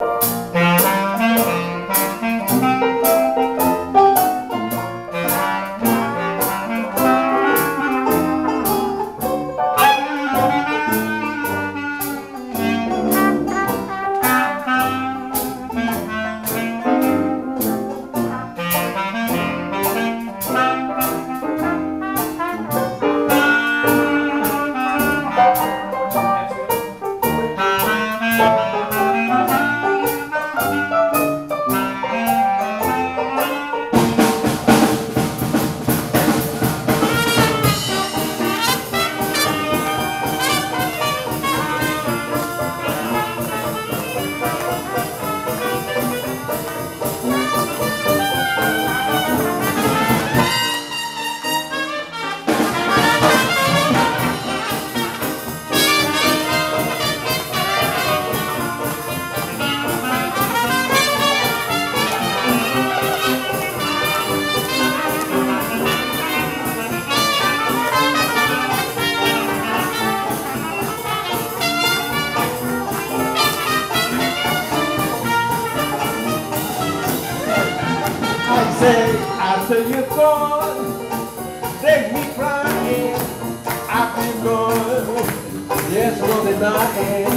you After you're gone, they me crying. I've been gone, yes, no denying.